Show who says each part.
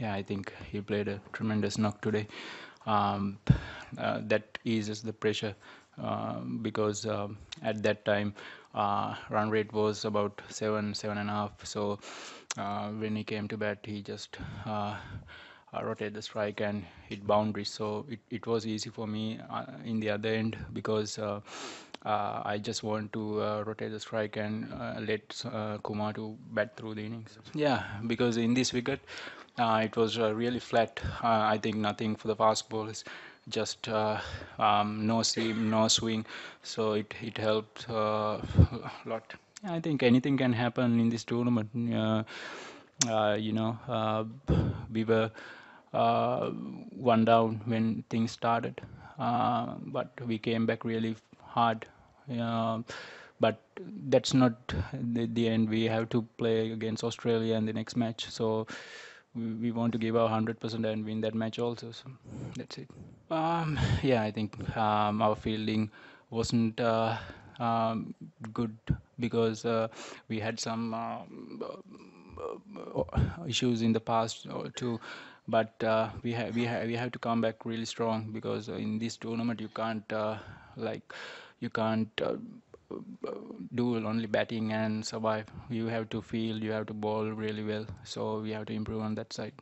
Speaker 1: yeah, I think he played a tremendous knock today. Um, uh, that eases the pressure uh, because um, at that time uh, run rate was about seven, seven and a half. So uh, when he came to bat, he just rotate the strike and hit boundaries. So it, it was easy for me uh, in the other end because uh, uh, I just want to uh, rotate the strike and uh, let Kumar to bat through the innings. Yeah, because in this wicket, it was really flat. I think nothing for the fast bowlers, just uh, um, no seam, no swing. So it it helped uh, a lot. I think anything can happen in this tournament. Uh, you know, uh, we were uh, one down when things started, uh, but we came back really hard. Uh, but that's not the, the end. We have to play against Australia in the next match, so we, want to give our 100% and win that match also. So that's it. Um, yeah, I think um, our fielding wasn't uh, um, good because uh, we had some um, uh, issues in the past uh, too. But uh, we have we have we have to come back really strong because in this tournament you can't uh, like you can't uh, do only batting and survive. You have to field, you have to bowl really well. So we have to improve on that side.